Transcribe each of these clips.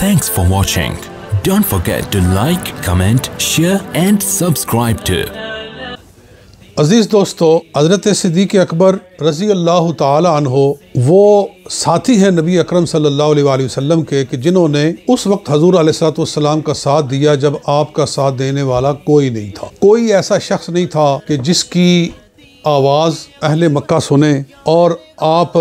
Thanks for watching. Don't forget to like, comment, share and subscribe to अज़ीज़ दोस्तों हज़रत सिद्दीक़ अकबर रज़ी अल्लाह तहो वो साथी हैं नबी अकरम सल्लल्लाहु के कि जिन्होंने उस वक्त हजूर अलैहिस्सलाम का साथ दिया जब आपका साथ देने वाला कोई नहीं था कोई ऐसा शख्स नहीं था कि जिसकी आवाज़ अहले मक्का सुने और आप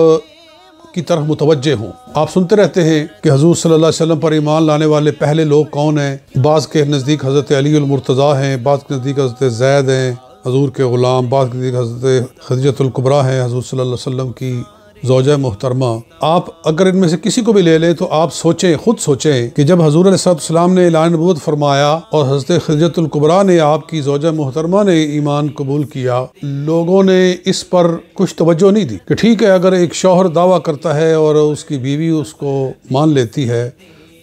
की तरफ़ मुतवजह हूँ। आप सुनते रहते हैं कि हजूर सल्लल्लाहु अलैहि वसल्लम पर ईमान लाने वाले पहले लोग कौन हैं? बाज़ के नज़दीक हज़रत अली मुर्तज़ा हैं, बाज़ के नज़दीक हज़रत जैद हैं, हजूर के ग़ुलाम, बाज़ के नज़दीक हज़रत खदीजतुल्कुबरा हैं, हजूर सल्लल्लाहु अलैहि वसल्लम की जोजा मोहतरमा, आप अगर इनमें से किसी को भी ले लें तो आप सोचें, खुद सोचें कि जब हजूर सलाम ने ऐलान नबूत फरमाया और हज़रत खजतुल्कुबरा ने आपकी जोजा मोहतरमा ने ईमान कबूल किया, लोगों ने इस पर कुछ तवज्जो नहीं दी कि ठीक है, अगर एक शौहर दावा करता है और उसकी बीवी उसको मान लेती है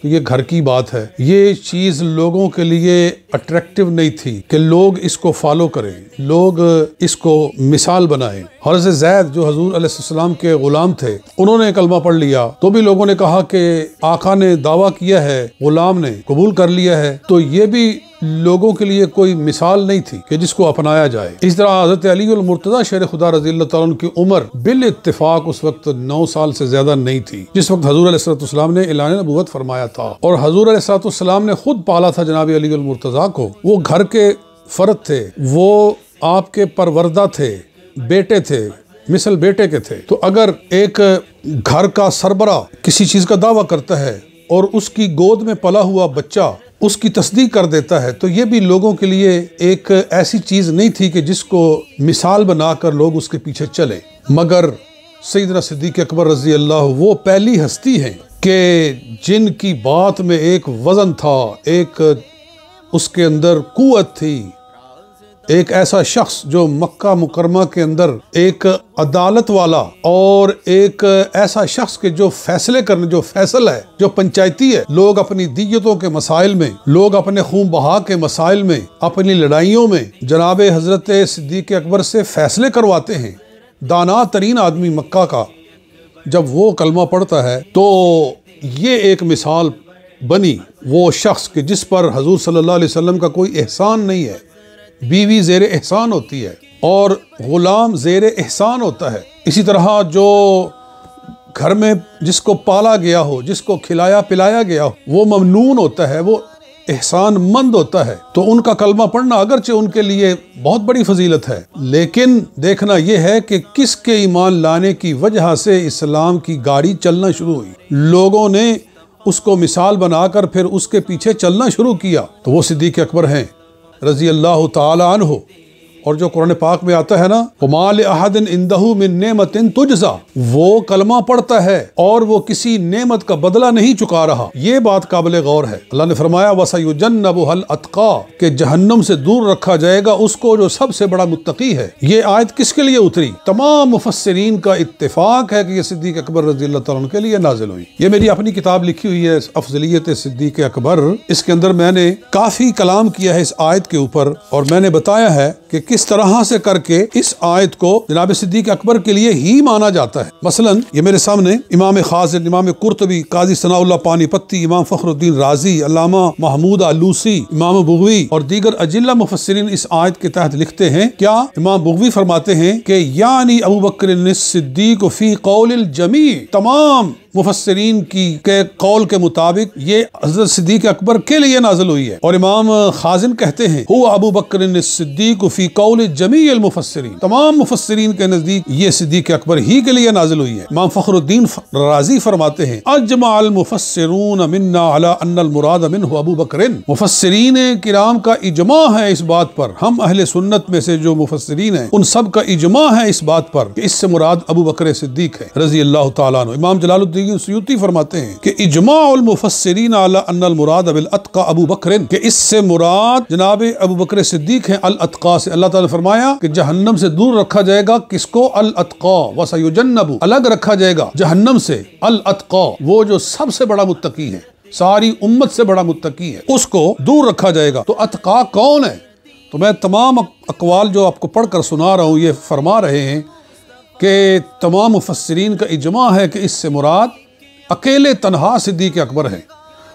तो ये घर की बात है। ये चीज़ लोगों के लिए अट्रैक्टिव नहीं थी कि लोग इसको फॉलो करें, लोग इसको मिसाल बनाएँ। हरज जैद, जो हजूर अलैहिस्सलाम के गुलाम थे, उन्होंने कलमा पढ़ लिया। तो भी लोगों ने कहा कि आका ने दावा किया है, गुलाम ने कबूल कर लिया है। तो ये भी लोगों के लिए कोई मिसाल नहीं थी कि जिसको अपनाया जाए। इस तरह हज़रत अली मुर्तजा शेर खुदा रज़ी की उम्र बिल इतफाक उस वक्त नौ साल से ज़्यादा नहीं थी, जिस वक्त हजूर ने ऐलान नबूवत फरमाया था। और हजूर अलैहिस्सलाम ने खुद पाला था जनाब अली मुर्तजा को। वो घर के फर्द थे, वो आपके परवरदा थे। बेटे थे, मिसल बेटे के थे। तो अगर एक घर का सरबरा किसी चीज़ का दावा करता है और उसकी गोद में पला हुआ बच्चा उसकी तस्दीक कर देता है तो ये भी लोगों के लिए एक ऐसी चीज़ नहीं थी कि जिसको मिसाल बनाकर लोग उसके पीछे चले। मगर सईदना सिद्दीक अकबर रज़ी अल्लाह वो पहली हस्ती हैं कि जिनकी बात में एक वज़न था, एक उसके अंदर कुत थी एक ऐसा शख्स जो मक्का मुकरमा के अंदर एक अदालत वाला और एक ऐसा शख्स के जो फैसले करने, जो फैसल है, जो पंचायती है, लोग अपनी दीयतों के मसाइल में, लोग अपने खून बहा के मसाइल में, अपनी लड़ाइयों में जनाब हज़रत सिद्दीक अकबर से फैसले करवाते हैं। दाना तरीन आदमी मक्का का, जब वो कलमा पढ़ता है तो ये एक मिसाल बनी वो शख्स के, जिस पर हजूर सल्लल्लाहु अलैहि वसल्लम का कोई एहसान नहीं है। बीवी जेर एहसान होती है और ग़ुलाम जेर एहसान होता है। इसी तरह जो घर में जिसको पाला गया हो, जिसको खिलाया पिलाया गया हो, वो ममनून होता है, वो एहसान मंद होता है। तो उनका कलमा पढ़ना अगरचे उनके लिए बहुत बड़ी फजीलत है। लेकिन देखना यह है कि किसके ईमान लाने की वजह से इस्लाम की गाड़ी चलना शुरू हुई। लोगों ने उसको मिसाल बनाकर फिर उसके पीछे चलना शुरू किया। तो वो सिद्दीक अकबर हैं। रज़ी अल्लाह तहो और जो कुरान पाक में आता है ना कुमाल अहदिन इंदहू मिन नेमतिन तुजजा वो कलमा पढ़ता है और वो किसी नेमत का बदला नहीं चुका रहा। ये बात काबिल गौर है। अल्लाह ने फरमाया वसयुजन्नबुहल अतका के जहन्नम से दूर रखा जाएगा उसको जो सबसे बड़ा मुत्तकी है। ये आयत किसके लिए उतरी? तमाम मुफसरीन का इत्तेफाक है कि ये सिद्दीक अकबर रज़ी अल्लाह के लिए नाजिल हुई। ये मेरी अपनी किताब लिखी हुई है अफजलियत सिद्दीक अकबर। इसके अंदर मैंने काफ़ी कलाम किया है इस आयत के ऊपर और मैंने बताया है कि किस तरह से करके इस आयत को जनाब सिद्दीक अकबर के लिए ही माना जाता है। मसलन, ये मेरे सामने इमाम खाजिर इमाम कुर्तबी, काजी सनाउल्ला पानीपत्ती, इमाम फखरुद्दीन राज़ी अलामा महमूद आलूसी, इमाम बुगवी और दीगर अजिल्ला मुफसरीन इस आयत के तहत लिखते हैं। क्या इमाम बुगवी फरमाते हैं कि यानी अबू बकर सिद्दीक फ़ी कौल जमी तमाम मुफसरीन की के कौल के मुताबिक ये हज़रत सिद्दीक अकबर के लिए नाजल हुई है। और इमाम खाजिन कहते हैं हो अबू बकर सिद्दीक फ़ी कौल जमी मुफसरीन तमाम मुफसरीन के नज़दीक ये सिद्दीक अकबर ही के लिए नाजिल हुई है। इमाम फखरुद्दीन राज़ी फरमाते हैं, अजमाल मुफसरून मिन्ना अला अन्नल मुराद मिन अबू बकरिन। मुफसरीन किराम का इजमा है इस बात पर। हम अहल सुन्नत में से जो मुफसरीन है, उन सब का इजमा है इस बात पर इससे मुराद अबू बकर सिद्दीक है रज़ी अल्लाह तआला इमाम जलालुद्दीन सयूती फरमाते हैं कि इजमाफसरीन मुराद अबिल अतका अबू बकर इससे मुराद जनाब अबू बकर सिद्दीक है अल अतका से। अल्लाह ताला फरमाया कि जहन्नम से दूर रखा जाएगा किसको? अल अतका, वसयुजन्नबू, अलग रखा जाएगा जहन्नम से। अल अतका, वो जो सबसे बड़ा मुत्तकी है, सारी उम्मत से बड़ा मुत्तकी है, उसको दूर रखा जाएगा। तो अतका कौन है? तो मैं तमाम अकवाल जो आपको पढ़कर सुना रहा हूँ, ये फरमा रहे हैं कि तमाम मुफसरीन का इजमा है कि इससे मुराद अकेले तनहा सिद्दीक अकबर हैं।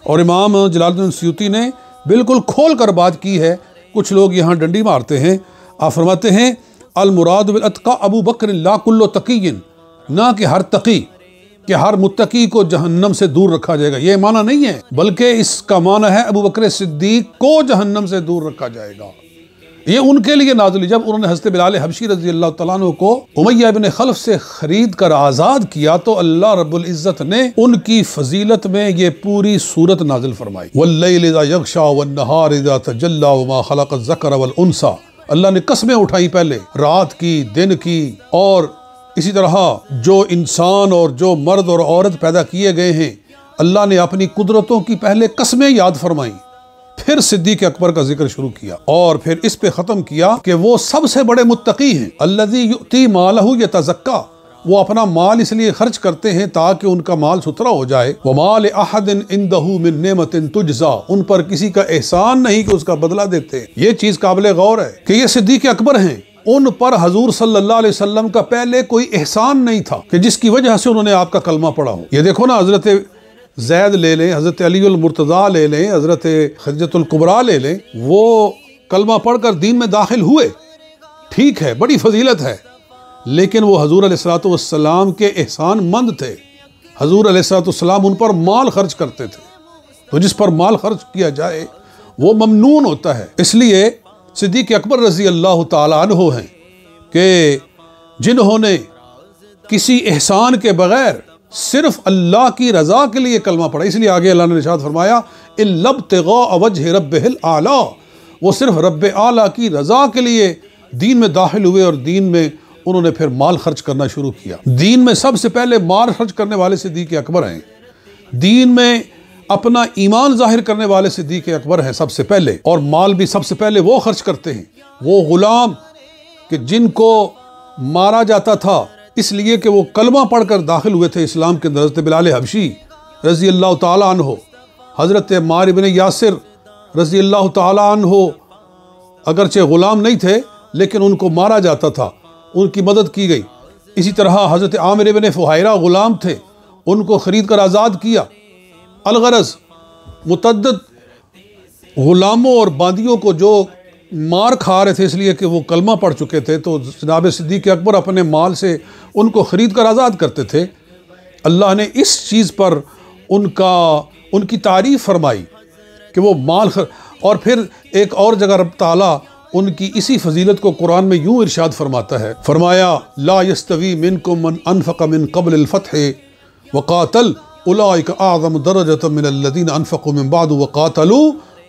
और इमाम जलालुद्दीन सयूती ने बिल्कुल खोल कर बात की है। कुछ लोग यहाँ डंडी मारते हैं। आप फरमाते हैं अलमुराद अतका अबू बकर लाकुल्लो तकीन ना कि हर तकी, कि हर मुतकी को जहन्नम से दूर रखा जाएगा। ये माना नहीं है, बल्कि इसका माना है अबू बकर सिद्दीक को जहन्नम से दूर रखा जाएगा। ये उनके लिए नाजुली जब उन्होंने हज़रत बिलाल हबशी रज़ी अल्लाह तु को उमैया बिन खल्फ से खरीद कर आज़ाद किया तो अल्लाह रब्बुल इज़्ज़त ने उनकी फजीलत में ये पूरी सूरत नाजिल फरमाई। इज़ा तजल्ला खलक ज़कर वल उनसा अल्लाह ने कस्में उठाई पहले, रात की, दिन की, और इसी तरह जो इंसान और जो मर्द और औरत पैदा किए गए हैं, अल्लाह ने अपनी कुदरतों की पहले कस्में याद फरमाई। फिर सिद्दीक अकबर का ज़िक्र शुरू किया और फिर इस पे ख़त्म किया कि वो सबसे बड़े मुत्तकी हैं। अल्लजी मालहू ये तजक्का वो अपना माल इसलिए खर्च करते हैं ताकि उनका माल सुथरा हो जाए। वो माल अहदिन इन दहू मिन नेमतिन तुजजा। उन पर किसी का एहसान नहीं कि उसका बदला देते ये चीज़ काबिल गौर है कि ये सिद्दीक अकबर हैं। उन पर हजूर सल्लल्लाहु अलैहि वसल्लम का पहले कोई एहसान नहीं था कि जिसकी वजह से उन्होंने आपका कलमा पढ़ा हो। ये देखो ना हज़रत जैद ले लें, हज़रत अलीमरतज़ा ले लें, हज़रत खजतुल्कुबरा ले लें, वो कलमा पढ़कर दीन में दाखिल हुए। ठीक है, बड़ी फजीलत है, लेकिन वो हजूर सलाम के एहसान मंद थे। हजूर सलाम उन पर माल खर्च करते थे। तो जिस पर माल खर्च किया जाए, वो ममनून होता है। इसलिए सिद्दीक अकबर रज़ी अल्लाह तहो हैं कि जिन्होंने किसी एहसान के बगैर सिर्फ़ अल्लाह की रज़ा के लिए कलमा पढ़ा। इसलिए आगे अल्लाह ने निशाद फरमाया लब तवज रब आला। वो सिर्फ़ रब आला की रज़ा के लिए दीन में दाखिल हुए और दीन में उन्होंने फिर माल खर्च करना शुरू किया। दीन में सबसे पहले माल खर्च करने वाले सिद्दीक अकबर हैं। दीन में अपना ईमान ज़ाहिर करने वाले सिद्दीक अकबर हैं सबसे पहले, और माल भी सबसे पहले वो खर्च करते हैं। वो गुलाम कि जिनको मारा जाता था इसलिए कि वो कलमा पढ़कर दाखिल हुए थे इस्लाम के हज़रत बिलाल हबशी रज़ी अल्लाह तहो हज़रत मारबिन यासिर रज़ी अल्लाह तहो अगरचे ग़ुलाम नहीं थे, लेकिन उनको मारा जाता था, उनकी मदद की गई। इसी तरह हज़रत आमिर बिन फ़ुहायरा ग़ुलाम थे, उनको ख़रीद कर आज़ाद किया। अलगरज मुतद ग़ुलामों और बांदियों को जो मार खा रहे थे, इसलिए कि वो कलमा पढ़ चुके थे। तो जनाब सिद्दीक अकबर अपने माल से उनको ख़रीद कर आज़ाद करते थे। अल्लाह ने इस चीज़ पर उनका, उनकी तारीफ़ फरमाई कि वो माल खर, और फिर एक और जगह रब ताला उनकी इसी फजीलत को कुरान में यूँ इरशाद फरमाता है। फरमाया, ला यस्तवी मिन को मन अनफ़ मिन कबल फ़तह, वक़ातल उलाइक आज़म दरजत मिन अल्लदीन अनफ़ बाद, वक़ातलू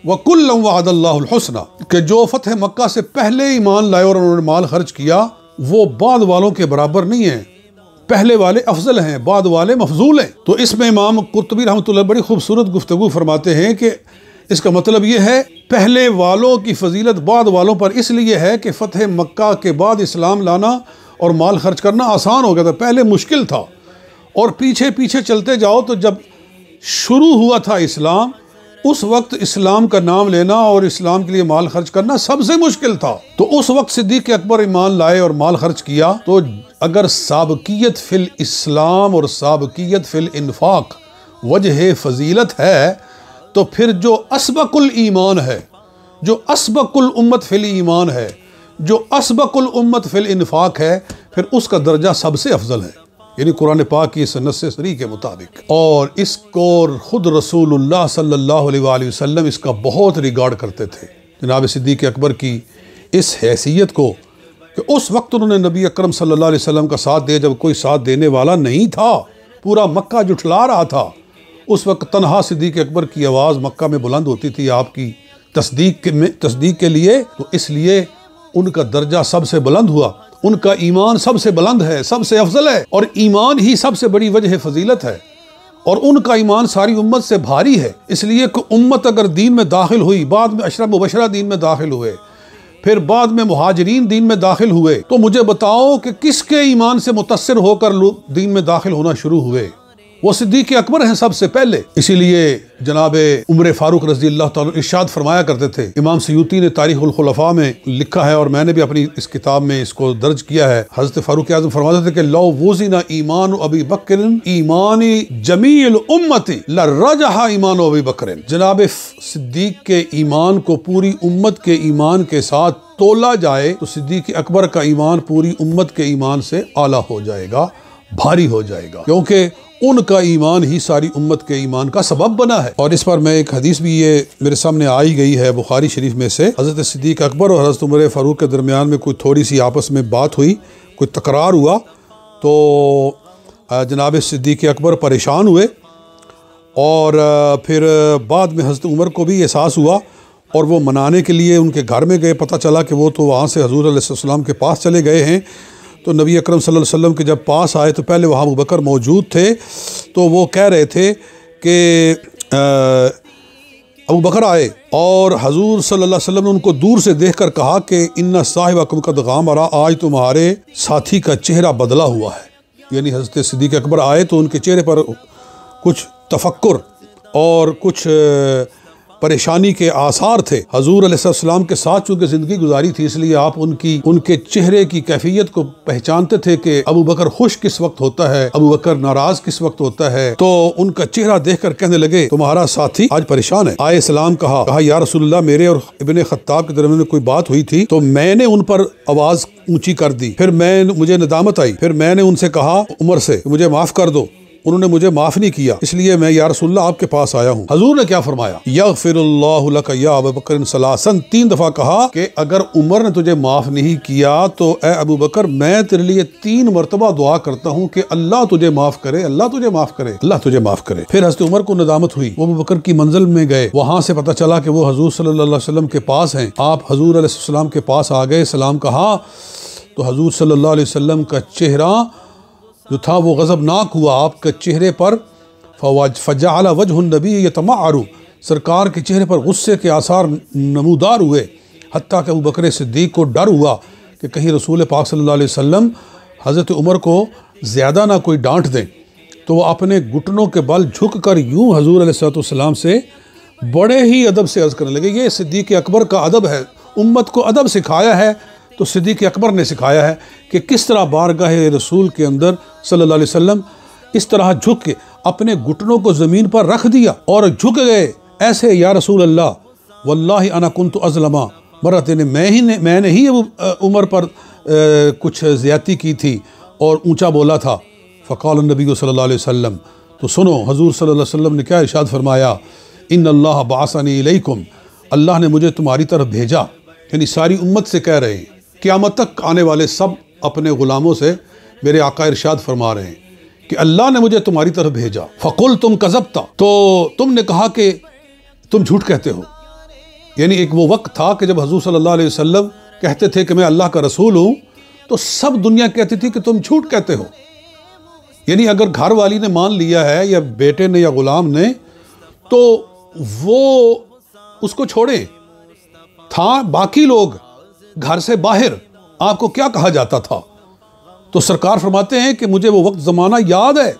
वकुल्लाहसना कि जो फतेह मक्का से पहले ईमान लाए और उन्होंने माल खर्च किया, वो बाद वालों के बराबर नहीं है। पहले वाले अफजल हैं, बाद वाले मफजूल हैं। तो इसमें इमाम कुतबी रहमत बड़ी खूबसूरत गुफ्तु फरमाते हैं कि इसका मतलब ये है, पहले वालों की फजीलत बाद वालों पर इसलिए है कि फ़तेह मक्का के बाद इस्लाम लाना और माल खर्च करना आसान हो गया था, पहले मुश्किल था। और पीछे पीछे चलते जाओ तो जब शुरू हुआ था इस्लाम उस वक्त इस्लाम का नाम लेना और इस्लाम के लिए माल खर्च करना सबसे मुश्किल था। तो उस वक्त सिद्दीक अकबर ईमान लाए और माल खर्च किया तो अगर सबकियत फिल इस्लाम और सबकियत फिल इन्फाक वजह फजीलत है तो फिर जो असबकुल ईमान है, जो असबकुल उम्मत फिल ईमान है, जो असबकुल उम्मत फिल इन्फाक है, फिर उसका दर्जा सबसे अफजल है। यानी कुरान पाक की सनत से सरी के मुताबिक। और इसको खुद रसूलुल्लाह सल्लल्लाहु अलैहि वसल्लम इसका बहुत रिगार्ड करते थे। जनाब सिद्दीक अकबर की इस हैसियत को कि उस वक्त उन्होंने नबी अकरम सल्लल्लाहु अलैहि वसल्लम का साथ दिया, जब कोई साथ देने वाला नहीं था, पूरा मक्का जुठला रहा था, उस वक्त तनहा सिद्दीक अकबर की आवाज़ मक्का में बुलंद होती थी आपकी तस्दीक के में तस्दीक के लिए तो इसलिए उनका दर्जा सबसे बुलंद हुआ। उनका ईमान सबसे बुलंद है, सबसे अफजल है और ईमान ही सबसे बड़ी वजह फजीलत है। और उनका ईमान सारी उम्मत से भारी है, इसलिए कि उम्मत अगर दीन में दाखिल हुई, बाद में अशरफ मुबशरा दीन में दाखिल हुए, फिर बाद में महाजरीन दीन में दाखिल हुए तो मुझे बताओ कि किसके ईमान से मुतासर होकर लोग दीन में दाखिल होना शुरू हुए? वो सिद्दीक अकबर हैं सबसे पहले। इसीलिए जनाब उम्र फारूक रज़ी अल्लाह इर्शाद फरमाया करते थे। इमाम सयूती ने तारीखुलखलफा में लिखा है और मैंने भी अपनी इस किताब में इसको दर्ज किया है। हज़रत फारूक आज़म फरमाते थे कि, लो वोजिना ईमान अबी बकर ईमानी जमील उम्मती लरजहा ईमान अबी बकर जनाब सिद्दीक के ईमान को पूरी उम्मत के ईमान के साथ तोला जाए तो सिद्दीक अकबर का ईमान पूरी उम्मत के ईमान से आला हो जाएगा, भारी हो जाएगा। क्योंकि उनका ईमान ही सारी उम्मत के ईमान का सबब बना है। और इस पर मैं एक हदीस भी ये मेरे सामने आई गई है बुखारी शरीफ में से। हज़रत सिद्दीक अकबर और हज़रत उमर फ़ारूक के दरमियान में कोई थोड़ी सी आपस में बात हुई, कोई तकरार हुआ तो जनाब सिद्दीक अकबर परेशान हुए और फिर बाद में हज़रत उमर को भी एहसास हुआ और वो मनाने के लिए उनके घर में गए। पता चला कि वो तो वहाँ से हजूर सलाम के पास चले गए हैं। तो नबी अकरम सल्लल्लाहु अलैहि वसल्लम के जब पास आए तो पहले वहाँ अबू बकर मौजूद थे। तो वो कह रहे थे कि अबू बकर आए और हजूर सल्लल्लाहु अलैहि ने उनको दूर से देख कर कहा कि इन्ना साहिब अकम का दगाम आज तुम्हारे साथी का चेहरा बदला हुआ है। यानी हज़रत सिद्दीक अकबर आए तो उनके चेहरे पर कुछ तफक्र और कुछ परेशानी के आसार थे। हजूर अलैहिस्सलाम के साथ चूँकि ज़िंदगी गुजारी थी, इसलिए आप उनकी, उनके चेहरे की कैफियत को पहचानते थे कि अबू बकर खुश किस वक्त होता है, अबू बकर नाराज़ किस वक्त होता है। तो उनका चेहरा देख कर कहने लगे, तुम्हारा साथी आज परेशान है। आए सलाम कहा कहा, या रसुल्ला मेरे और इबन खत्ताब के दरमियान कोई बात हुई थी? तो मैंने उन पर आवाज़ ऊँची कर दी। फिर मैं मुझे नदामत आई। फिर मैंने उनसे कहा, उमर से, मुझे माफ़ कर दो। उन्होंने मुझे माफ़ नहीं किया, इसलिए मैं या आपके पास आया हूँ। हजूर ने क्या फरमाया? या फिर बकर तीन दफ़ा कहा कि अगर उमर ने तुझे माफ़ नहीं किया तो ए अबू बकर मैं तेरे लिए तीन मरतबा दुआ करता हूँ कि अल्लाह तुझे माफ़ करे, अल्लाह तुझे माफ़ करे, अल्लाह तुझे माफ़ करे। फिर हज़रत उमर को नदामत हुई। वो अबू बकर की मंजिल में गए। वहाँ से पता चला कि वो हजूर अलैहि के पास हैं। आप हजूर के पास आ गए, सलाम कहा तो हजूर अलैहि का चेहरा जो था वो गज़बनाक हुआ आपके चेहरे पर। फवाज फ़जाला वजह नबी ये तमारू सरकार के चेहरे पर गुस्से के आसार नमूदार हुए। हती कि अबू बकर सिद्दीक को डर हुआ कि कहीं रसूल पाक सल्लल्लाहु अलैहि हज़रत उमर को ज़्यादा ना कोई डांट दें। तो वह अपने घुटनों के बल झुक कर यूँ हजूर सलाम से बड़े ही अदब से अर्ज़ करने लगे, ये सिद्दीक अकबर का अदब है, उम्मत को अदब सिखाया है तो सिद्दीक अकबर ने सिखाया है कि किस तरह बारगाह रसूल के अंदर सल्लल्लाहु अलैहि वसल्लम इस तरह झुक के अपने घुटनों को ज़मीन पर रख दिया और झुक गए। ऐसे या रसूल अल्लाह वल्लाहि अना कुन तो अजलमा। मरत ने मैं ही ने मैंने ही उम्र पर आ, कुछ ज़्यादती की थी और ऊँचा बोला था। फ़काल नबी सल्लल्लाहु अलैहि वसल्लम। तो सुनो हजूर सल्लल्लाहु अलैहि वसल्लम ने क्या इरशाद फरमाया? इन अल्लाह बासनी अल्लाह ने मुझे तुम्हारी तरफ़ भेजा। यानी सारी उम्मत से कह रहे हैं। क़्यामत तक आने वाले सब अपने ग़ुलामों से मेरे आका इरशाद फरमा रहे हैं कि अल्लाह ने मुझे तुम्हारी तरफ़ भेजा। फ़कुल तुम कजबता। तो तुमने कहा कि तुम झूठ कहते हो। यानी एक वो वक्त था कि जब हजू अलैहि वसल्लम कहते थे कि मैं अल्लाह का रसूल हूँ तो सब दुनिया कहती थी कि तुम झूठ कहते हो। यानी अगर घर वाली ने मान लिया है या बेटे ने या गुलाम ने तो वो उसको छोड़े। था, बाकी लोग घर से बाहर आपको क्या कहा जाता था? तो सरकार फरमाते हैं कि मुझे वो वक्त ज़माना याद है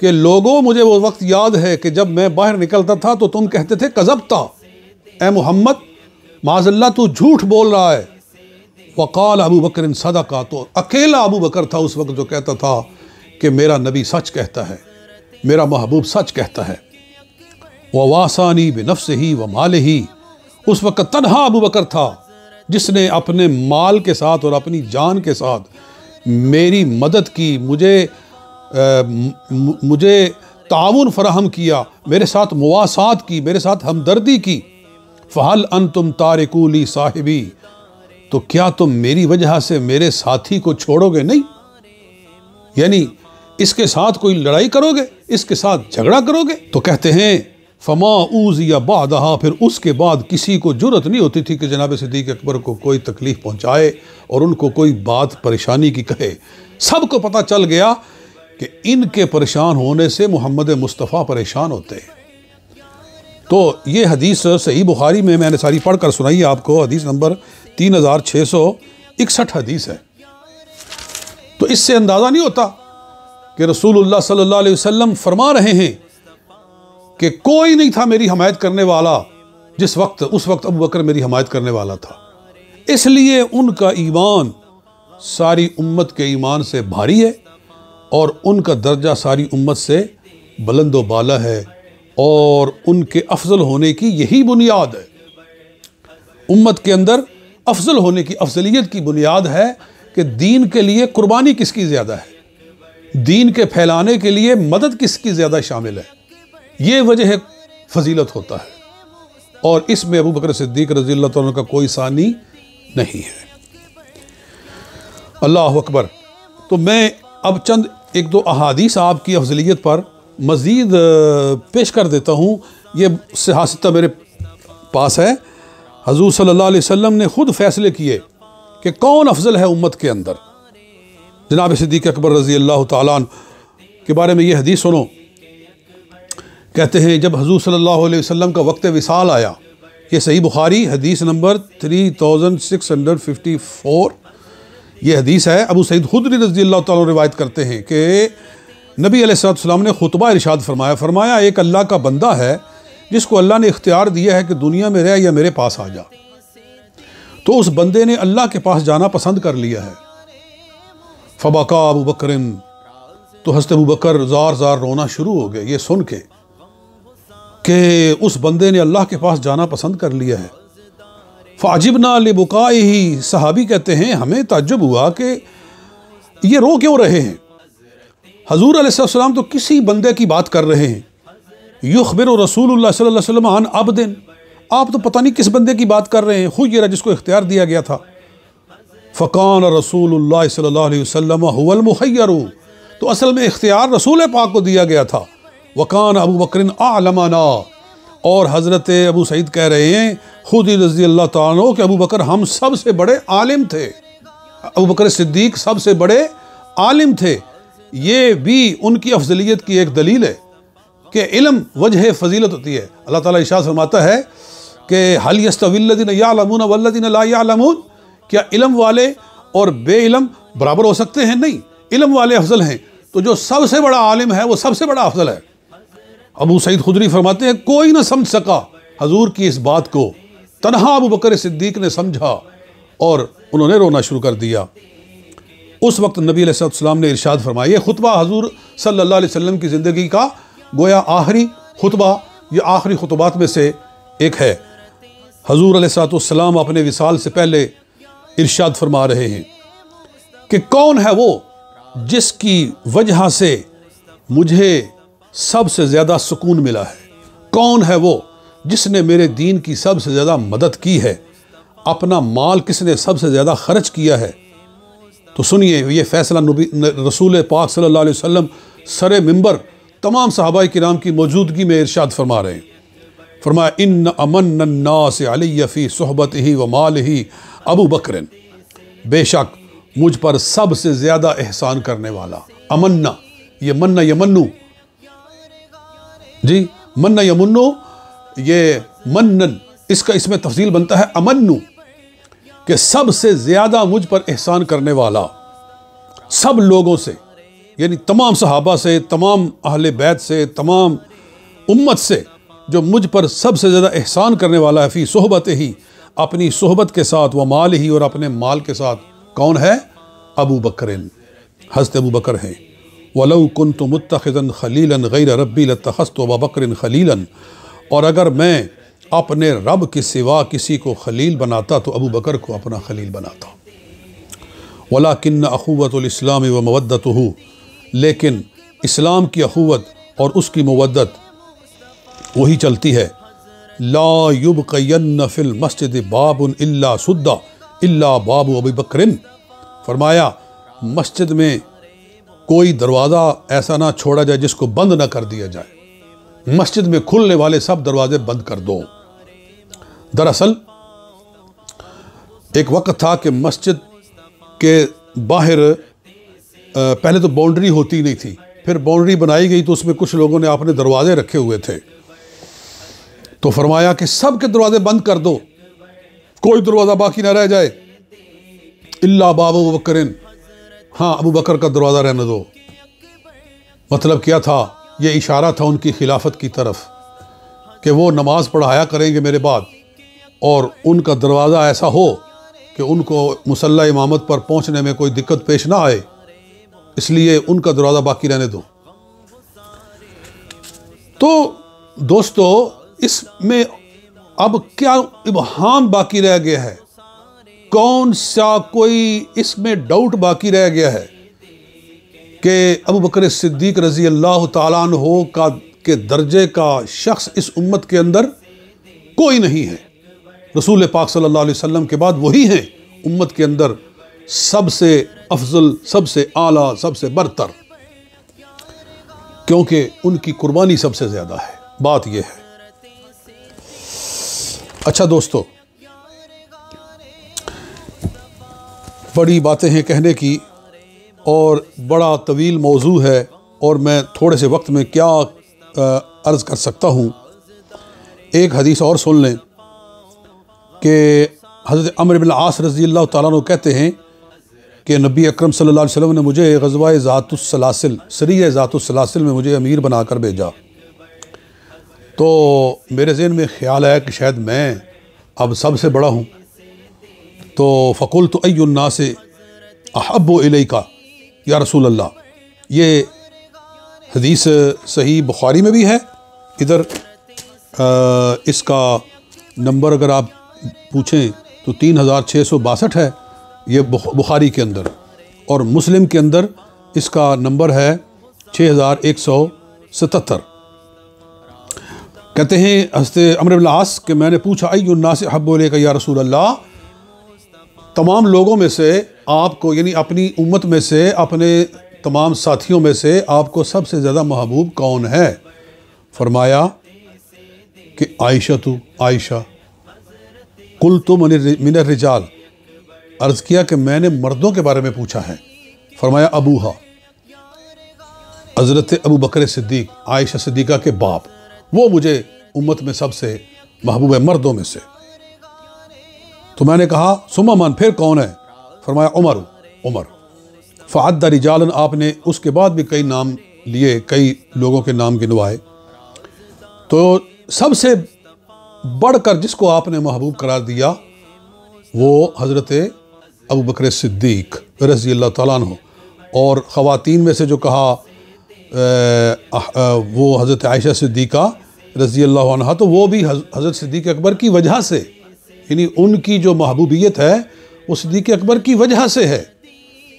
कि लोगों, मुझे वो वक्त याद है कि जब मैं बाहर निकलता था तो तुम कहते थे कजबता ए मोहम्मद, माजल्ला तू झूठ बोल रहा है। वकाल अबू बकर सदा का तो अकेला अबू बकर था उस वक्त जो कहता था कि मेरा नबी सच कहता है, मेरा महबूब सच कहता है। वह वासानी बेनफ्स ही व माल ही उस वक्त तनहा अबू बकर था जिसने अपने माल के साथ और अपनी जान के साथ मेरी मदद की मुझे आ, मुझे ताउन फराहम किया मेरे साथ मुवासात की मेरे साथ हमदर्दी की। फ़हल अन तुम तारकूली साहिबी। तो क्या तुम मेरी वजह से मेरे साथी को छोड़ोगे नहीं? यानी इसके साथ कोई लड़ाई करोगे? इसके साथ झगड़ा करोगे? तो कहते हैं फमा ऊज या बादहा, फिर उसके बाद किसी को ज़रूरत नहीं होती थी कि जनाब सिद्दीक अकबर को कोई तकलीफ़ पहुँचाए और उनको कोई बात परेशानी की कहे। सबको पता चल गया कि इनके परेशान होने से मोहम्मद मुस्तफ़ा परेशान होते हैं। तो ये हदीस सही बुखारी में मैंने सारी पढ़ कर सुनाई, आपको हदीस नंबर तीन हज़ार छः सौ इकसठ हदीस है। तो इससे अंदाज़ा नहीं होता कि रसूलुल्लाह सल्लल्लाहु अलैहि वसल्लम फरमा रहे हैं कि कोई नहीं था मेरी हमायत करने वाला, जिस वक्त, उस वक्त अबू बकर मेरी हमायत करने वाला था। इसलिए उनका ईमान सारी उम्मत के ईमान से भारी है और उनका दर्जा सारी उम्मत से बुलंद बाला है और उनके अफजल होने की यही बुनियाद है। उम्मत के अंदर अफजल होने की, अफजलियत की बुनियाद है कि दीन के लिए कुर्बानी किसकी ज़्यादा है? दीन के फैलाने के लिए मदद किसकी ज़्यादा शामिल है? ये वजह फजीलत होता है। और इसमें अबू बकर सिद्दीक रज़ी अल्लाह का कोई सानी नहीं है। अल्लाह अकबर। तो मैं अब चंद एक दो अहादीस आपकी अफजलियत पर मज़ीद पेश कर देता हूँ। ये सियासत मेरे पास है। हजूर सल्लल्लाहु अलैहि ने ख़ुद फैसले किए कि कौन अफजल है उम्मत के अंदर? जनाब सिद्दीक अकबर रज़ी अल्लाह तन के बारे में ये हदीस सुनो। कहते हैं, जब सल्लल्लाहु अलैहि वसल्लम का वक्त विसाल आया, ये सही बुखारी हदीस number three thousand six hundred fifty four, ये हदीस है। अबू सईद खुदरी रज़ी अल्लाह ताला रिवायत करते हैं कि नबी अलैहिस्सलाम ने खुतबा इरशाद फरमाया फरमाया, एक अल्लाह का बंदा है, जिसको अल्लाह ने इख्तियार दिया है कि दुनिया में रह या मेरे पास आ जा। तो उस बंदे ने अल्लाह के पास जाना पसंद कर लिया है। फ़बाका अबू बकरिन तो हँसते अबू बकर जार जार रोना शुरू हो गए, ये सुन के। कि उस बंदे ने अल्लाह के पास जाना पसंद कर लिया है। फ़ाजिब ना बुका ही सहाबी कहते हैं, हमें ताज्जुब हुआ कि ये रो क्यों रहे हैं? हजूर अलैहिस्सलाम तो किसी बंदे की बात कर रहे हैं। युखबिर रसूल सल्लम अन अब दिन आप तो पता नहीं किस बंदे की बात कर रहे हैं। खुद ये जिसको इख्तियार दिया गया था। फ़कान रसूल वसल्लम हुवलमहैर तो असल में इख्तियार रसूल पाक को दिया गया था। वकान अबू बकरिन आलमाना। और हज़रत अबू सईद कह रहे हैं, खुद ही रज़ी अल्लाह तु कि अबू बकर हम सबसे बड़े आलिम थे। अबू बकर सिद्दीक सबसे बड़े आलिम थे। ये भी उनकी अफजलियत की एक दलील है कि इलम वजह फजीलत होती है। अल्लाह ताला इशाद फरमाता है कि हल यस्तविल्लिन यालमून वल्लदिन ला यालमून? क्या इलम वाले और बे इल्म बराबर हो सकते हैं? नहीं, इलम वाले अफजल हैं। तो जो सबसे बड़ा आलिम है, वो सबसे बड़ा अफजल है। अबू सईद खुदरी फरमाते हैं, कोई ना समझ सका हजूर की इस बात को। तनहा अबू बकर सिद्दीक ने समझा और उन्होंने रोना शुरू कर दिया। उस वक्त नबी अलैहिस्सलाम ने इरशाद फरमाया ये खुतबा हजूर अलैहि वसल्लम की ज़िंदगी का गोया आखिरी खुतबा, ये आखिरी खुतबात में से एक है। हजूर अलैहिस्सलाम अपने विसाल से पहले इरशाद फरमा रहे हैं कि कौन है वो जिसकी वजह से मुझे सबसे ज़्यादा सुकून मिला है। कौन है वो जिसने मेरे दीन की सबसे ज़्यादा मदद की है? अपना माल किसने सबसे ज़्यादा खर्च किया है? तो सुनिए, ये फैसला नबी रसूल पाक सल्लल्लाहु अलैहि वसल्लम सरे मिंबर तमाम सहाबा कराम की मौजूदगी में इरशाद फरमा रहे हैं। फरमाया इन अमन से अलीफ़ी सहबत ही व माल ही अबू बकरन। बेशक मुझ पर सबसे ज़्यादा एहसान करने वाला अमन्ना, ये मन्ना यमन्नू जी, मन्ना यमुन्नो, ये मन्नन इसका इसमें तफसील बनता है अमन्नु, कि सबसे ज़्यादा मुझ पर एहसान करने वाला, सब लोगों से, यानी तमाम सहाबा से, तमाम अहल बैत से, तमाम उम्मत से, जो मुझ पर सबसे ज़्यादा एहसान करने वाला है, फ़ी सोहबत ही, अपनी सोहबत के साथ, व माल ही, और अपने माल के साथ, कौन है? अबू बकरिन हस्त अबू बकर हैं। वलऊ कन तो मुतन खलीलन गैर रबी लतखस्त व बकरिन खलीलन। और अगर मैं अपने रब के सिवा किसी को खलील बनाता तो अबू बकर को अपना खलील बनाता। वला किन्न अखूवतलाम व मवदत हो लेकिन इस्लाम की अखूवत और उसकी मवदत वही चलती है। ला युब कैन फिल मस्जिद बाबन इल्ला सुद्दा, इल्ला बाबू अबी बकरिन। फरमाया, मस्जिद में कोई दरवाज़ा ऐसा ना छोड़ा जाए जिसको बंद ना कर दिया जाए। मस्जिद में खुलने वाले सब दरवाजे बंद कर दो। दरअसल, एक वक्त था कि मस्जिद के बाहर पहले तो बाउंड्री होती नहीं थी, फिर बाउंड्री बनाई गई तो उसमें कुछ लोगों ने अपने दरवाजे रखे हुए थे। तो फरमाया कि सब के दरवाजे बंद कर दो, कोई दरवाज़ा बाकी ना रह जाए। इल्ला बाबू बकरिन हाँ अबू बकर का दरवाज़ा रहने दो। मतलब क्या था? ये इशारा था उनकी खिलाफत की तरफ़ कि वो नमाज़ पढ़ाया करेंगे मेरे बाद और उनका दरवाज़ा ऐसा हो कि उनको मुसल्ला इमामत पर पहुँचने में कोई दिक्कत पेश ना आए। इसलिए उनका दरवाज़ा बाकी रहने दो। तो दोस्तों, इसमें अब क्या इबहाम बाकी रह गया है? कौन सा कोई इसमें डाउट बाकी रह गया है कि अबू बकर सिद्दीक रज़ी अल्लाह तन हो का, के दर्जे का शख्स इस उम्मत के अंदर कोई नहीं है। रसूल पाक सल्लल्लाहु अलैहि वसल्लम के बाद वही हैं उम्मत के अंदर सबसे अफजल, सबसे आला, सबसे बरतर। क्योंकि उनकी कुर्बानी सबसे ज़्यादा है। बात यह है। अच्छा दोस्तों बड़ी बातें हैं कहने की, और बड़ा तवील मौजू है, और मैं थोड़े से वक्त में क्या अर्ज़ कर सकता हूँ। एक हदीस और सुन लें, कि हज़रत अमर बिन आस रज़ी अल्लाह तु कहते हैं कि नबी अकरम अलैहि वसल्लम ने मुझे गजवा ज़ातुसलासिल सरी ज़ातुसलासिल में मुझे अमीर बना कर भेजा। तो मेरे जहन में ख्याल आया कि शायद मैं अब सबसे बड़ा हूँ। तो फ़कुल तो अयुन्ना से अहब का या रसूल अल्लाह ये हदीस सही बुखारी में भी है। इधर इसका नंबर अगर आप पूछें तो तीन हज़ार छः सौ बासठ है ये बुखारी के अंदर। और मुस्लिम के अंदर इसका नंबर है छः हज़ार एक सौ सतहत्तर। कहते हैं हँसते अमरबिलास कि मैंने पूछा अयुन्ना से हब्बोले का या रसूल अल्लाह तमाम लोगों में से आपको, यानी अपनी उम्मत में से, अपने तमाम साथियों में से आपको सबसे ज़्यादा महबूब कौन है? फरमाया कि आयशा। तो आयशा कुल तो मिनर रिजाल। अर्ज़ किया कि मैंने मर्दों के बारे में पूछा है। फरमाया, अबूहा। हज़रत अबू बकर सिद्दीक, आयशा सिद्दीक़ा के बाप। वो मुझे उम्मत में सबसे महबूब है, मर्दों में से। तो मैंने कहा सुमा मन, फिर कौन है? फरमाया, उमर उमर। फ़ाद रिजालन, आपने उसके बाद भी कई नाम लिए, कई लोगों के नाम गिनवाए। तो सबसे बढ़कर जिसको आपने महबूब करार दिया, वो हज़रत अबू बकर रज़ी अल्लाह हो और ख़वातीन में से जो कहा वो हज़रत आयशा सिद्दीक़ा रज़ी अल्लाह तो वो भी हज़रत सिद्दीक अकबर की वजह से यानी उनकी जो महबूबियत है, वो सिद्दीक अकबर की वजह से है।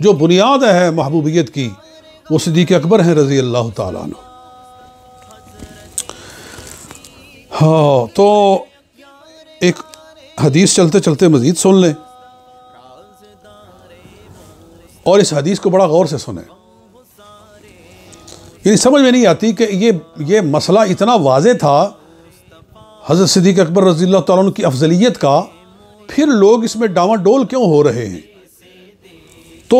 जो बुनियाद है महबूबियत की, वो सिद्दीक अकबर हैं रज़ी अल्लाह तु हाँ तो एक हदीस चलते चलते मज़ीद सुन लें। और इस हदीस को बड़ा गौर से सुने। यानी समझ में नहीं आती कि ये ये मसला इतना वाज था हज़रत सिद्दीक अकबर रज़ी अल्लाह की अफजलियत का, फिर लोग इसमें डावाडोल क्यों हो रहे हैं? तो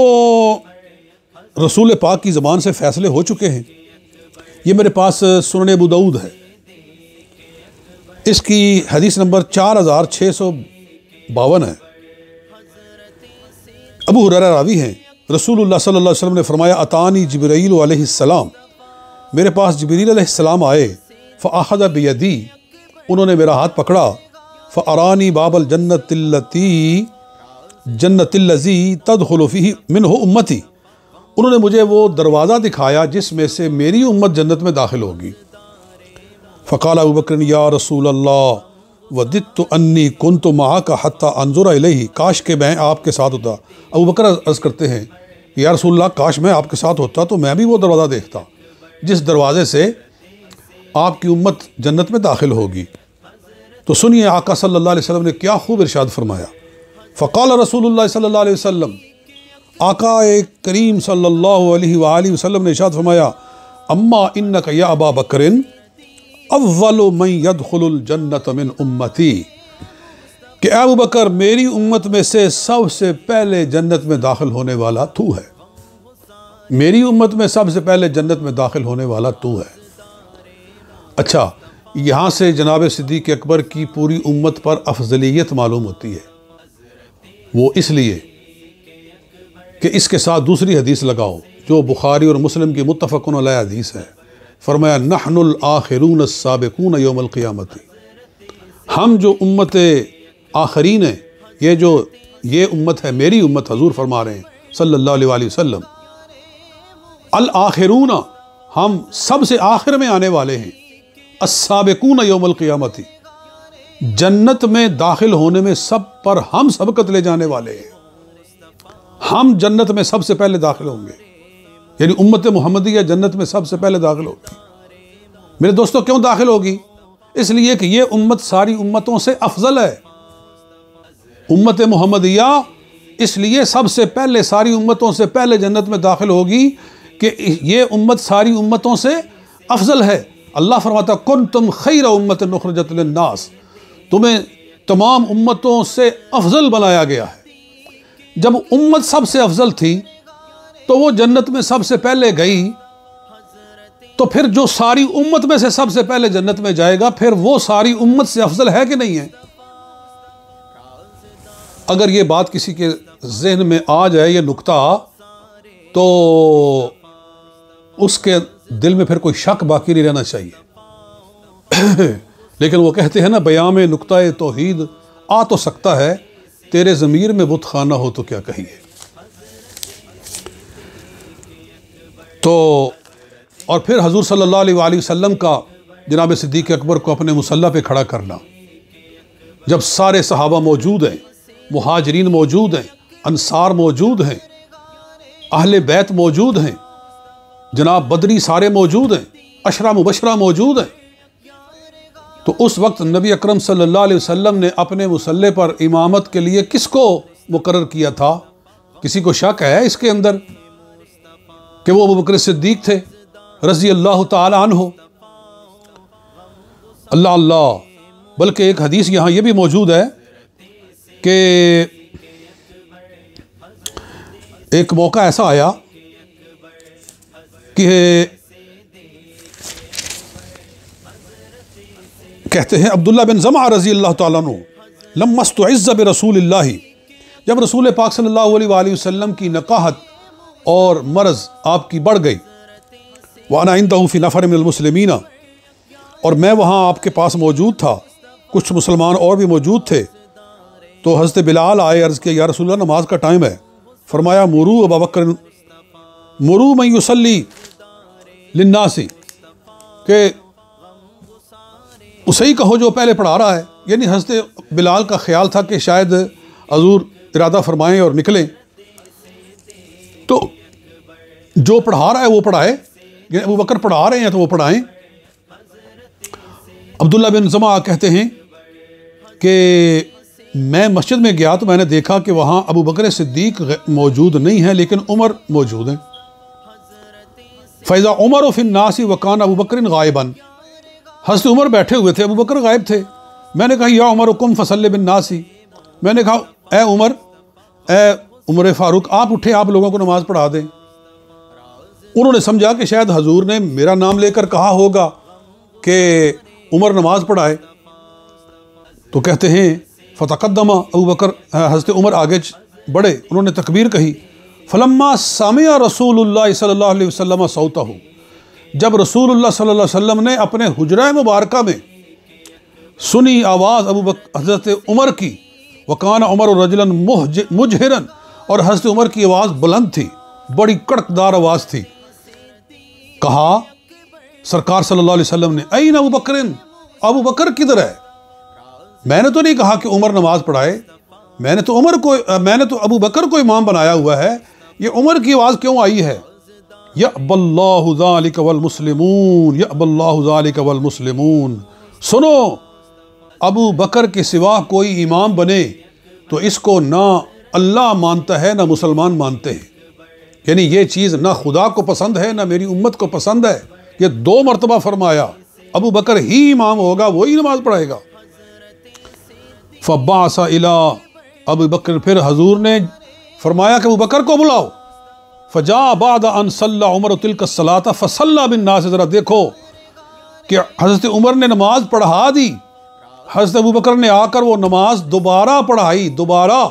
रसूल पाक की ज़बान से फ़ैसले हो चुके हैं। ये मेरे पास सुन बुदाऊद है। इसकी हदीस नंबर चार हज़ार छः सौ बावन है। अबू हुररा रावी हैं। रसूलुल्लाह सल्लल्लाहु अलैहि वसल्लम ने फरमाया, अतानी जबरील सलाम मेरे पास जबरील सलाम आए फ़ाहदा बेदी उन्होंने मेरा हाथ पकड़ा। फ़रानी बाबल जन्नतिल्लती, जन्नतिल्लजी तदखलफ़ी मिन हो उम्मती। उन्होंने मुझे वो दरवाज़ा दिखाया जिसमें से मेरी उम्मत जन्नत में दाखिल होगी। फ़काल बकर या रसूल अल्लाह वदित तो अन्नी कन तो माँ का हत्ता अनजुरा ही काश के मैं आपके साथ होता। अबू बकर अर्ज़ करते हैं, या रसूल्ला काश मैं आपके साथ होता तो मैं भी वो दरवाज़ा देखता, जिस दरवाज़े से आपकी उम्मत जन्नत में दाखिल होगी। तो सुनिए, आका सल्लल्लाहु अलैहि वसल्लम ने क्या खूब इरशाद फरमाया। फ़काल रसूलुल्लाह सल्लल्लाहु अलैहि वसल्लम, आका करीम सल्लल्लाहु अलैहि वसल्लम ने इरशाद फरमाया, अम्मा इन या अबा बकरिन, अव्वल मैं यदखुल जन्नत मिन उम्मती, कि अबू बकर, मेरी उम्मत में से सबसे पहले जन्नत में दाखिल होने वाला तू है। मेरी उम्मत में सबसे पहले जन्नत में दाखिल होने वाला तू है। अच्छा यहाँ से जनाब सिद्दीक अकबर की पूरी उम्मत पर अफजलियत मालूम होती है। वो इसलिए कि इसके साथ दूसरी हदीस लगाओ जो बुखारी और मुस्लिम की मुतफ़न हदीस है। फरमाया, नहनुल आखिरून साबिकून योमल क़ियामती। हम जो उम्मत आखरीन ये जो, ये उम्मत है, मेरी उम्मत हजूर फरमा रहे हैं अलैहि वसल्लम। अल आखिरून, हम सबसे आखिर में आने वाले हैं। असाबिकून योमल क़ियामती। जन्नत में दाखिल होने में सब पर हम सबकत ले जाने वाले हैं। हम जन्नत में सबसे पहले दाखिल होंगे। यानी उम्मत मोहम्मदिया जन्नत में सबसे पहले दाखिल होगी। मेरे दोस्तों, क्यों दाखिल होगी? इसलिए कि ये उम्मत सारी उम्मतों से अफजल है। उम्मत मोहम्मदिया इसलिए सबसे पहले, सारी उम्मतों से पहले जन्नत में दाखिल होगी कि ये उम्मत सारी उम्मतों से अफजल है। अल्लाह फरमाता कुन तुम खैर उम्मत नखरजतनास तुम्हें तमाम उम्मतों से अफजल बनाया गया है। जब उम्मत सबसे अफजल थी तो वो जन्नत में सबसे पहले गई तो फिर जो सारी उम्मत में से सबसे पहले जन्नत में जाएगा, फिर वो सारी उम्मत से अफजल है कि नहीं है? अगर ये बात किसी के जहन में आ जाए, ये नुकता तो उसके दिल में फिर कोई शक बाकी नहीं रहना चाहिए। लेकिन वो कहते हैं ना बयाम नुकता तोहीद, आ तो सकता है, तेरे ज़मीर में बुत खाना हो तो क्या कहिए? तो और फिर हजूर सल्ला वसल्लम का, जनाब सिद्दीक अकबर को अपने मुसल्ला पे खड़ा करना। जब सारे सहाबा मौजूद हैं, महाजरीन मौजूद हैं अनसार मौजूद हैं, अहल बैत मौजूद हैं जनाब बदरी सारे मौजूद हैं, अशरा मुबशरा मौजूद हैं। तो उस वक्त नबी अकरम सल्लल्लाहु अलैहि वसल्लम ने अपने मुसल्ले पर इमामत के लिए किसको मुकर किया था? किसी को शक है इसके अंदर कि वो बकर सिद्दीक थे रज़ी अल्लाह तन हो अल्लाह अल्लाह, बल्कि एक हदीस यहाँ ये भी मौजूद है कि एक मौका ऐसा आया कि कहते हैं अब्दुल्ला बिन जमा रज़ी अल्लाह तु लम्मस्त इज़्ज़ब रसूल जब रसूल पाक सल्लल्लाहु अलैहि वसल्लम की नकाहत और मर्ज़ आपकी बढ़ गई वाना इन फ़ी नफ़र मिलमसलमिन और मैं वहाँ आपके पास मौजूद था, कुछ मुसलमान और भी मौजूद थे तो हज़रत बिलाल आए, अर्ज़ के या रसूल नमाज़ का टाइम है। फरमाया, मुरू अबाबकर मुरू मैं मयूसली लिन्नासी, के उसे ही कहो जो पहले पढ़ा रहा है। यानी हँसते बिलाल का ख्याल था कि शायद हजूर इरादा फरमाएँ और निकलें। तो जो पढ़ा रहा है वो पढ़ाए। अबू बकर पढ़ा रहे हैं तो वो पढ़ाएँ। अब्दुल्ला बिन जमा कहते हैं कि मैं मस्जिद में गया तो मैंने देखा कि वहाँ अबू बकर सिद्दीक मौजूद नहीं है, लेकिन उमर मौजूद हैं। फ़ैज़ा उमर फिन नासी वकान अबू बकर गायबन। हस्त उमर बैठे हुए थे, अबू बकर गायब थे। मैंने कहा, या उमर हुकुम फ़सल बिन नासी। मैंने कहा, ए उमर ए उमर फ़ारूक, आप उठे, आप लोगों को नमाज़ पढ़ा दें। उन्होंने समझा कि शायद हजूर ने मेरा नाम लेकर कहा होगा कि उमर नमाज़ पढ़ाए। तो कहते हैं फ़तकदमा अबू बकर हज़रत उमर आगे बढ़े। उन्होंने तकबीर कही। फलम्मा सामिया रसूल वसल्लम सऊता हूँ जब रसूल अलैहि वसल्लम ने अपने हुजरा मुबारक में सुनी आवाज़ अबू बक हज़रत उमर की वकान उमर रजलन मुजहरन और हज़रत उमर की आवाज़ बुलंद थी बड़ी कड़कदार आवाज़ थी कहा सरकार अलैहि वसल्लम ने अन अबू बकर अबू बकर किधर है मैंने तो नहीं कहा कि उमर नमाज़ पढ़ाए मैंने तो उमर को मैंने तो अबू बकर को इमाम बनाया हुआ है ये उमर की आवाज़ क्यों आई है? यबल्लाहुजालिकवलमुस्लिमून सुनो, अबू बकर के सिवा कोई इमाम बने तो इसको ना अल्लाह मानता है, ना मुसलमान मानते हैं। यानी ये चीज़ ना खुदा को पसंद है, ना मेरी उम्मत को पसंद है। ये दो मरतबा फरमाया, अबू बकर ही इमाम होगा, वही नमाज़ पढ़ाएगा। फ़ब्बासा इला, अबू बकर फिर हजूर ने फरमाया कि बकर को बुलाओ। फ़जा बाद अनसल्ला उमर तिल सलाता, फसल्ला बिन ना से ज़रा देखो कि हज़रत उमर ने नमाज़ पढ़ा दी। हज़रत अबू बकर ने आकर वो नमाज़ दोबारा पढ़ाई, दोबारा।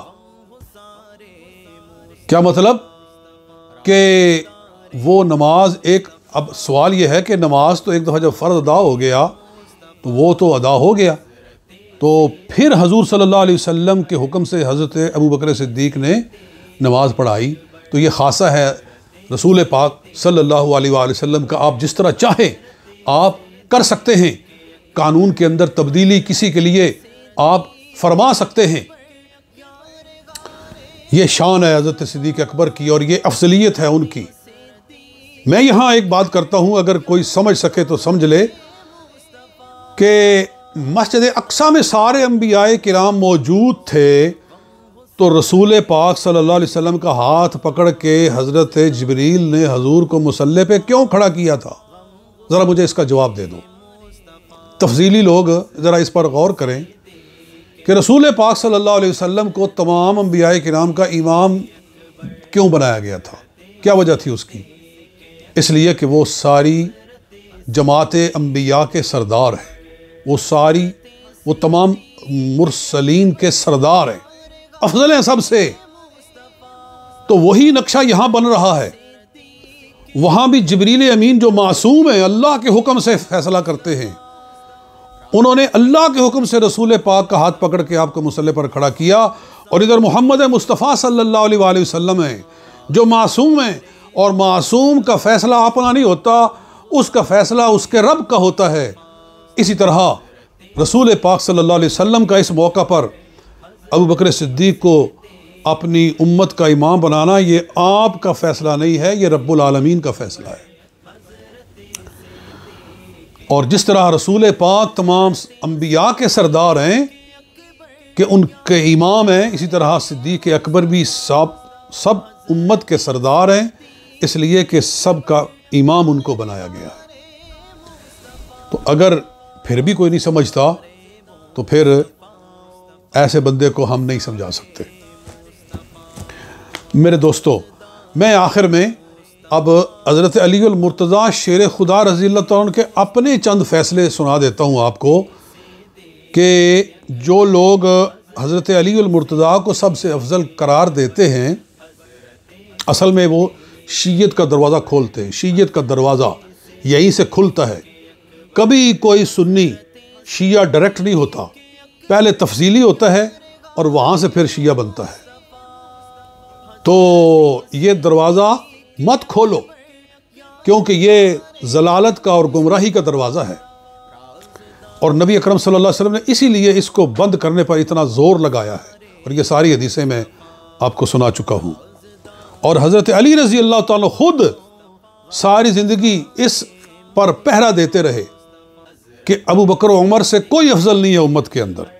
क्या मतलब? कि वो नमाज़ एक, अब सवाल ये है कि नमाज़ तो एक दफ़ा जब फ़र्ज़ अदा हो गया तो वो तो अदा हो गया। तो फिर हजूर अलैहि वसल्लम के हुक्म से हज़रत अबू बकर सिद्दीक ने नमाज़ पढ़ाई तो ये खासा है रसूल पाक सल्लल्लाहु अलैहि वसल्लम का आप जिस तरह चाहें, आप कर सकते हैं। कानून के अंदर तब्दीली किसी के लिए आप फरमा सकते हैं। ये शान है हज़रत सिद्दीक अकबर की और ये अफजलियत है उनकी। मैं यहाँ एक बात करता हूँ, अगर कोई समझ सके तो समझ ले कि मस्जिद अक्सा में सारे अम्बियाए किराम मौजूद थे तो रसूल पाक सल्लल्लाहु अलैहि वसल्लम का हाथ पकड़ के हज़रत जबरील ने हजूर को मुसल्ले पे क्यों खड़ा किया था? ज़रा मुझे इसका जवाब दे दो। तफजीली लोग ज़रा इस पर गौर करें कि रसूल पाक सल्लल्लाहु अलैहि वसल्लम को तमाम अम्बिया कराम का इमाम क्यों बनाया गया था? क्या वजह थी उसकी? इसलिए कि वो सारी जमात अम्बिया के सरदार हैं। वो सारी, वो तमाम मुरसलीन के सरदार हैं। अफजल हैं सबसे। तो वही नक्शा यहाँ बन रहा है। वहाँ भी जबरील अमीन जो मासूम है, अल्लाह के हुक्म से फैसला करते हैं। उन्होंने अल्लाह के हुक्म से रसूल पाक का हाथ पकड़ के आपको मुसल्ले पर खड़ा किया। और इधर मोहम्मद मुस्तफ़ा सल्लल्लाहु अलैहि वसल्लम है, जो मासूम है, और मासूम का फैसला अपना नहीं होता, उसका फैसला उसके रब का होता है। इसी तरह रसूल पाक अलैहि वसल्लम का इस मौका पर अबू बकर सिद्दीक को अपनी उम्मत का इमाम बनाना, ये आपका फैसला नहीं है, ये रब्बुल आलमीन का फैसला है। और जिस तरह रसूल पाक तमाम अम्बिया के सरदार हैं, कि उनके इमाम हैं, इसी तरह सिद्दीक अकबर भी सब सब उम्मत के सरदार हैं, इसलिए कि सब का इमाम उनको बनाया गया है। तो अगर फिर भी कोई नहीं समझता तो फिर ऐसे बंदे को हम नहीं समझा सकते। मेरे दोस्तों, मैं आखिर में अब हज़रत अली मुर्तज़ा शेर खुदा रज़ी के अपने चंद फैसले सुना देता हूँ आपको कि जो लोग हज़रत अली मुर्तज़ा को सबसे अफजल करार देते हैं, असल में वो शीयत का दरवाज़ा खोलते हैं। शीयत का दरवाज़ा यहीं से खुलता है। कभी कोई सुन्नी शिया डायरेक्ट नहीं होता। पहले तफसीली होता है और वहाँ से फिर शिया बनता है। तो ये दरवाज़ा मत खोलो, क्योंकि ये जलालत का और गुमराही का दरवाज़ा है। और नबी अकरम सल्लल्लाहु अलैहि वसल्लम ने इसीलिए इसको बंद करने पर इतना ज़ोर लगाया है। और ये सारी हदीसें मैं आपको सुना चुका हूँ। और हज़रत अली रज़ी अल्लाह ताला खुद सारी ज़िंदगी इस पर पहरा देते रहे कि अबू बकर उमर से कोई अफजल नहीं है उम्मत के अंदर।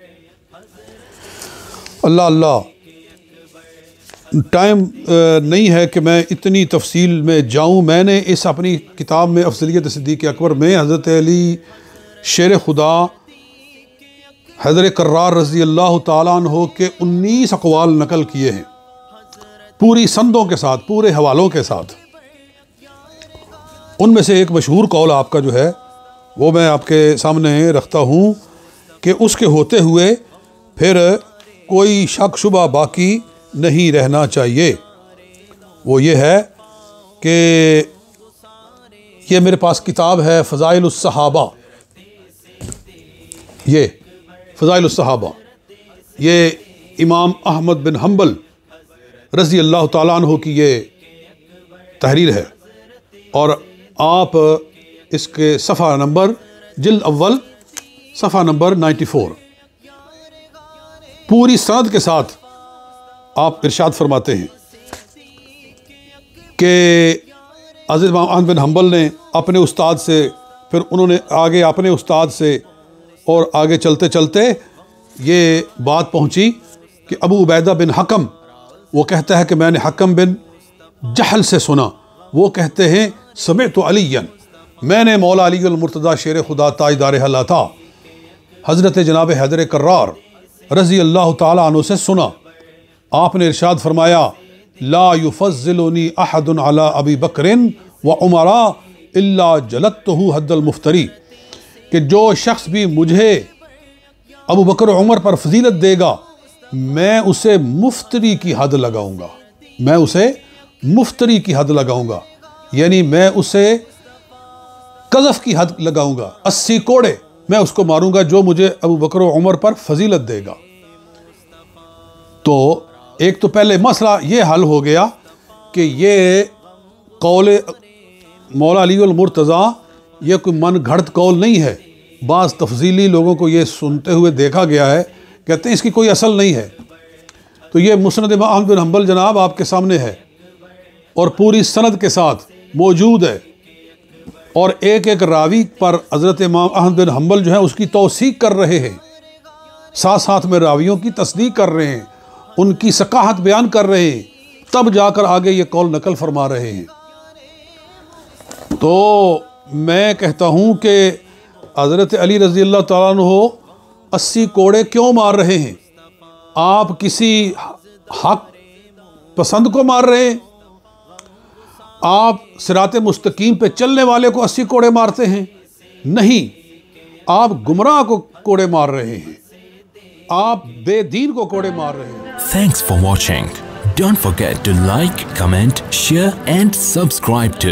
अल्लाह अल्लाह। टाइम नहीं है कि मैं इतनी तफसील में जाऊँ। मैंने इस अपनी किताब में अफजलियत सिद्दीक अकबर में हज़रत अली, शेर खुदा हज़र कर्रार रज़ी अल्लाह तहो के उन्नीस अकवाल नकल किए हैं। पूरी संदों के साथ, पूरे हवालों के साथ। उनमें से एक मशहूर कौल आपका जो है, वो मैं आपके सामने रखता हूँ कि उसके होते हुए फिर कोई शक शुबा बाकी नहीं रहना चाहिए। वो ये है कि ये मेरे पास किताब है फ़ज़ाइलसहाबा ये फ़ज़ाइलसहाबा ये इमाम अहमद बिन हम्बल रज़ी अल्लाह तु की ये तहरीर है। और आप इसके सफ़ा नंबर जिल अव्वल, सफ़ा नंबर 94 पूरी सनद के साथ आप इरशाद फरमाते हैं कि अज़ीज़ अहमद बिन हम्बल ने अपने उस्ताद से, फिर उन्होंने आगे अपने उस्ताद से और आगे चलते चलते ये बात पहुँची कि अबू उबैदा बिन हकम, वो कहता है कि मैंने हकम बिन जहल से सुना। वो कहते हैं समय तो अलीन मैंने मौला अली मुर्तज़ा शेर खुदा ताजदार हल्ला था। हज़रत जनाब हैदर कर्रार रज़ी अल्लाह तु से सुना। आपने इरशाद फरमाया, ला युफ़िलनी अहदन अला अबी बकरिन व उमरा अल्ला जलत तो हद्दल मुफ्तरी। कि जो शख्स भी मुझे अबू बकर उमर पर फजीलत देगा, मैं उसे मुफ्तरी की हद लगाऊँगा। मैं उसे मुफ्तरी की हद लगाऊँगा। यानी मैं उसे कजफ की हद लगाऊँगा। अस्सी कोड़े मैं उसको मारूँगा जो मुझे अबू बकर उमर पर फजीलत देगा। तो एक तो पहले मसला ये हल हो गया कि ये कौल मौला अली मुर्तज़ा, ये कोई मन घड़त कौल नहीं है। बाज़ तफजीली लोगों को ये सुनते हुए देखा गया है, कहते हैं इसकी कोई असल नहीं है। तो ये मुसनद अहमद हम्बल जनाब आपके सामने है और पूरी सनद के साथ मौजूद है। और एक एक रावी पर हज़रत इमाम अहमद बिन हम्बल जो है, उसकी तोसीक कर रहे हैं। साथ साथ में रावियों की तस्दीक कर रहे हैं, उनकी सकाहत बयान कर रहे हैं। तब जाकर आगे ये कौल नकल फरमा रहे हैं। तो मैं कहता हूँ कि हज़रत अली रज़ी अल्लाह तु हो अस्सी कोड़े क्यों मार रहे हैं? आप किसी हक पसंद को मार रहे हैं? आप सिरात मुस्तकीम पे चलने वाले को अस्सी कोड़े मारते हैं। नहीं, आप गुमराह को कोड़े मार रहे हैं। आप बेदीन को कोड़े मार रहे हैं। Thanks for watching don't forget to like comment share and subscribe to